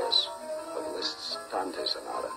Paris of Liszt's Dante Sonata.